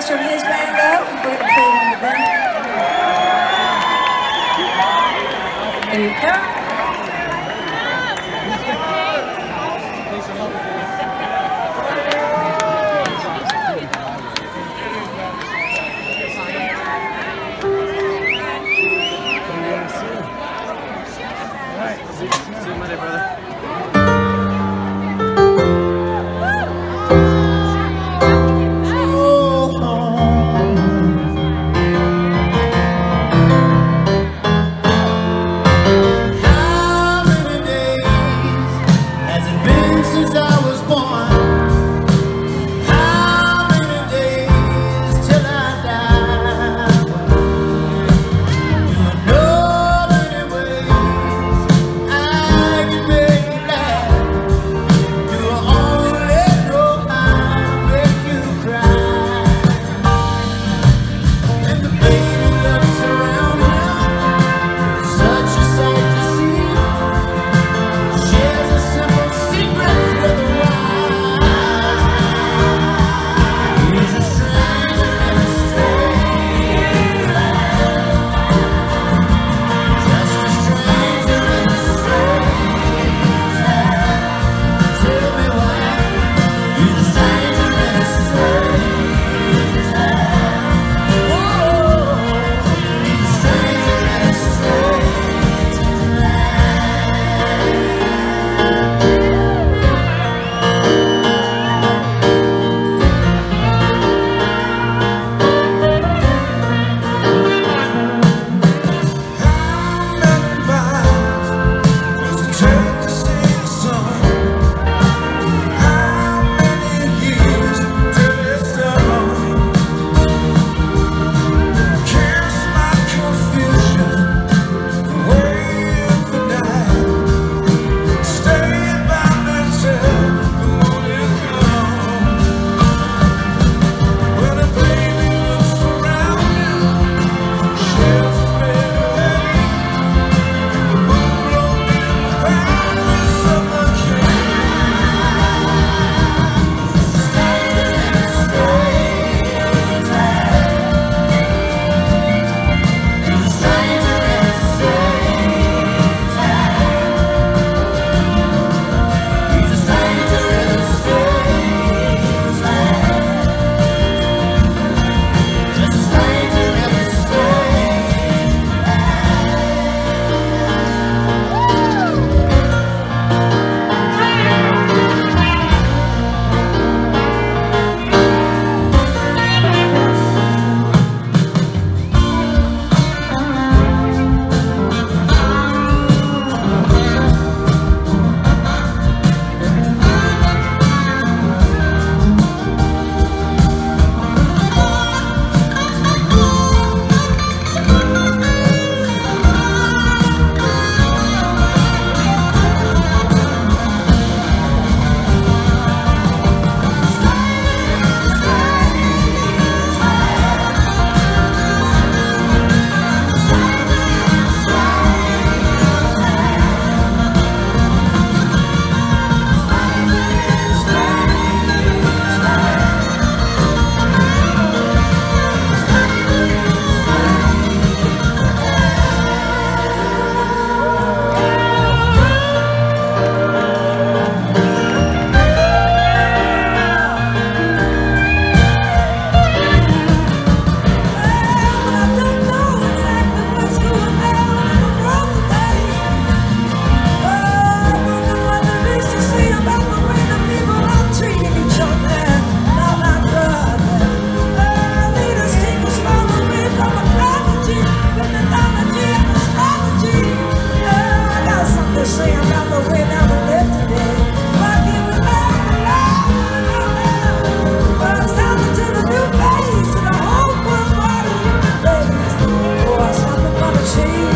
guys from his band up. We're going to play one with them. Here you come. change